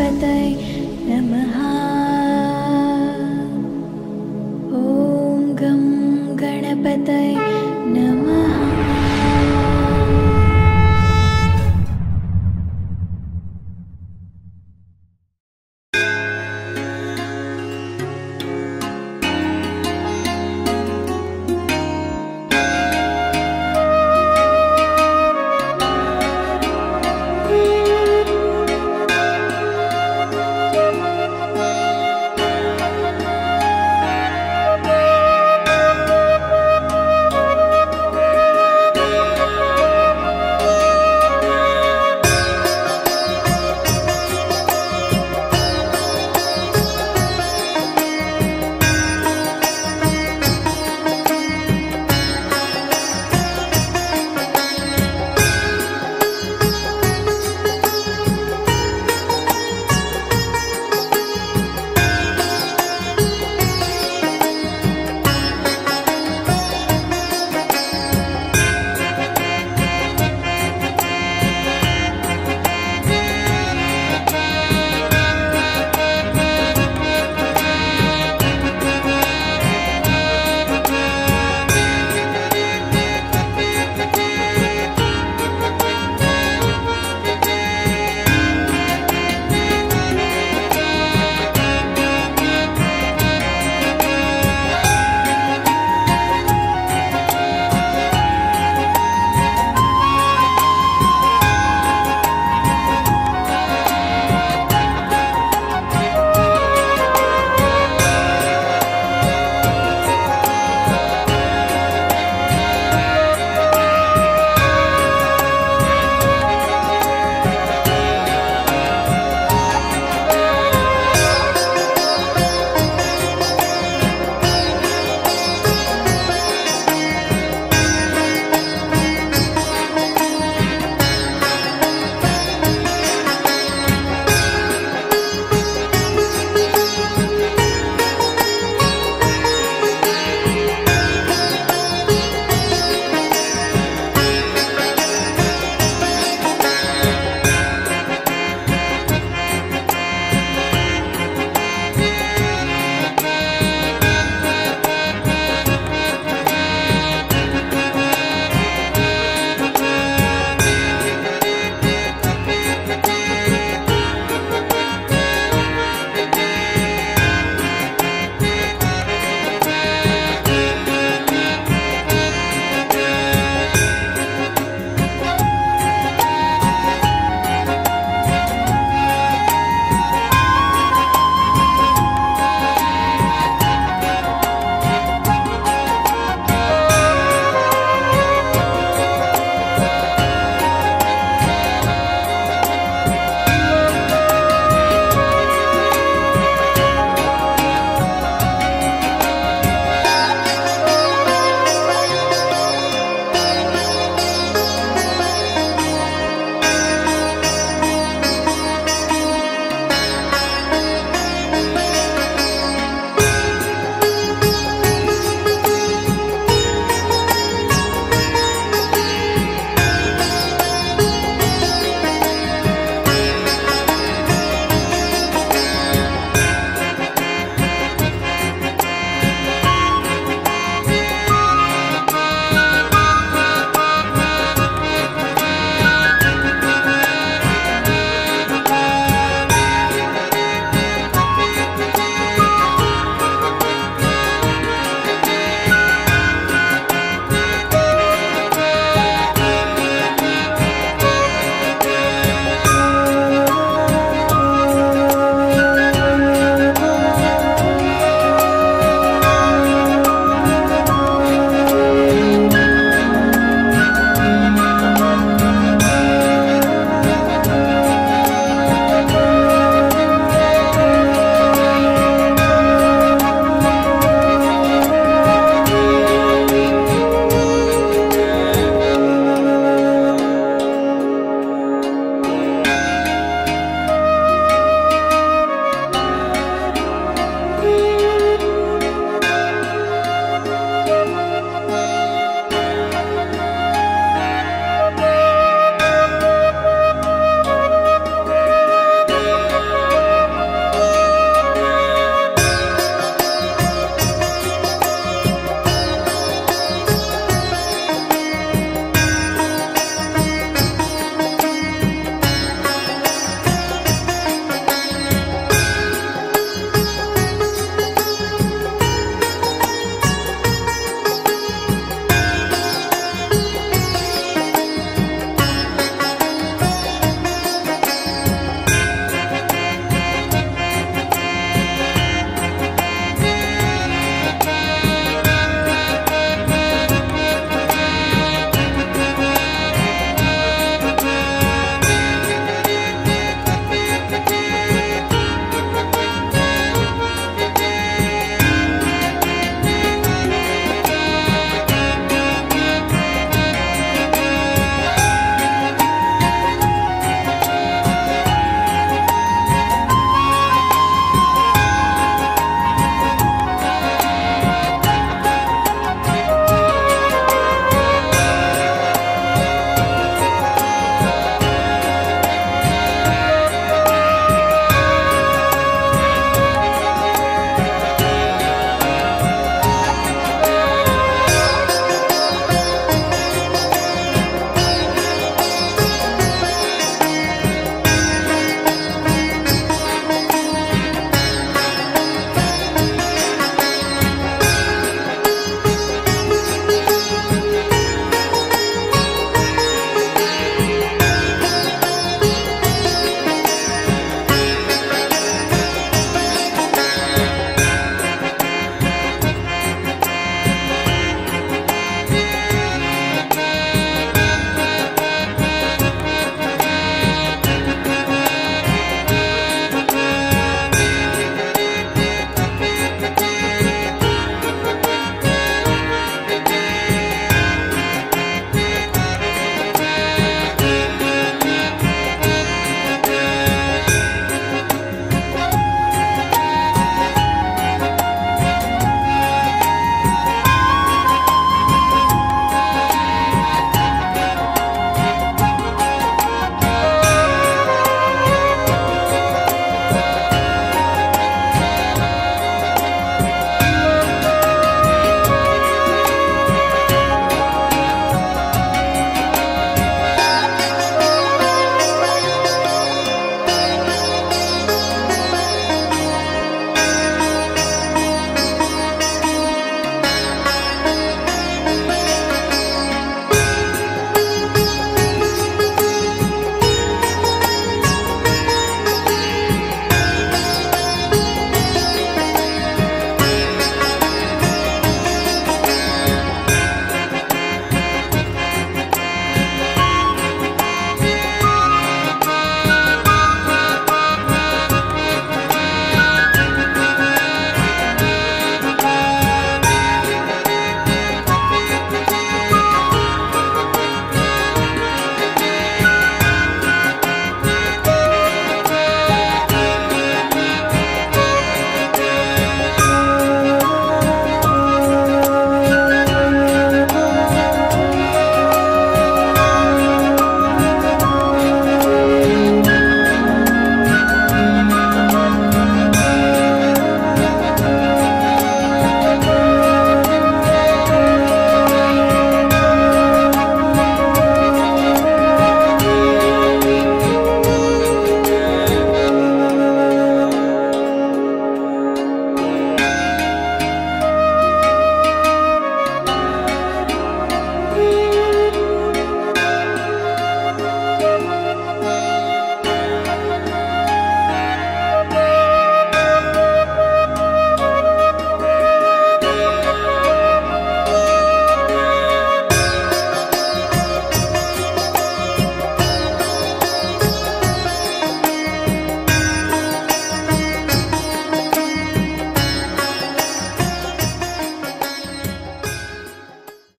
birthday.